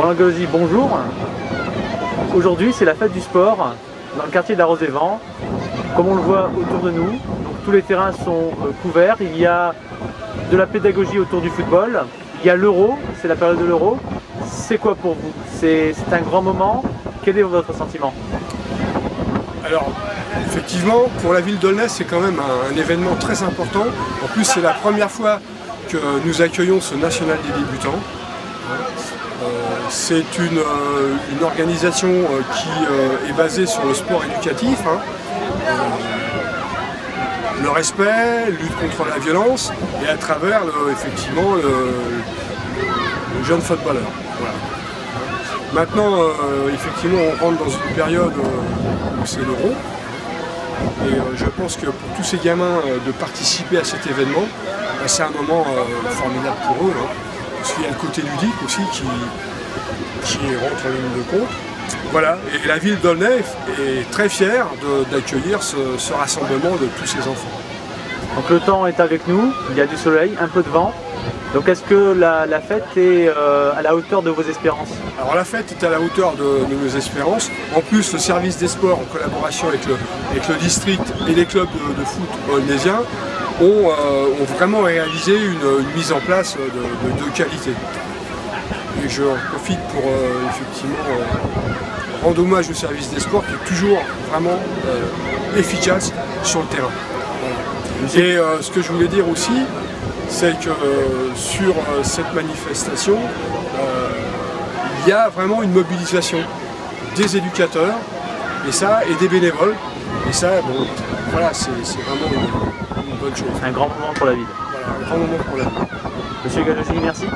Roland bonjour. Aujourd'hui, c'est la fête du sport dans le quartier de la Rose des Vents. Comme on le voit autour de nous, tous les terrains sont euh, couverts. Il y a de la pédagogie autour du football. Il y a l'euro, c'est la période de l'euro. C'est quoi pour vous? C'est un grand moment. Quel est votre sentiment? Alors, effectivement, pour la ville d'Aulnay, c'est quand même un, un événement très important. En plus, c'est la première fois que nous accueillons ce national des débutants. Euh, C'est une, euh, organisation euh, qui est basée sur le sport éducatif, hein. Le respect, lutte contre la violence, et à travers le- effectivement le, jeune footballeur. Voilà. Maintenant, effectivement, on rentre dans une période où c'est l'euro. Et je pense que pour tous ces gamins de participer à cet événement, bah, c'est un moment formidable pour eux. hein. Parce qu'il y a le côté ludique aussi qui, qui rentre en ligne de compte. Voilà, et la ville d'Aulnay est très fière d'accueillir ce, ce rassemblement de tous ces enfants. Donc le temps est avec nous, il y a du soleil, un peu de vent. Donc est-ce que la, la fête est euh, à la hauteur de vos espérances? Alors la fête est à la hauteur de, de nos espérances. En plus, le service des sports, en collaboration avec le, avec le district et les clubs de, de foot aulnaisiens, ont, euh, ont vraiment réalisé une, une mise en place de, de- de qualité. Et je profite pour euh, effectivement euh, rendre hommage au service des sports qui est toujours vraiment efficace sur le terrain. Et euh, ce que je voulais dire aussi, c'est que euh, sur euh, cette manifestation, il y a vraiment une mobilisation des éducateurs et ça et des bénévoles. Et ça, bon, voilà, c'est vraiment une, une bonne chose. Un grand moment pour la ville. Voilà, un grand moment pour la vie. Monsieur Galogi, merci.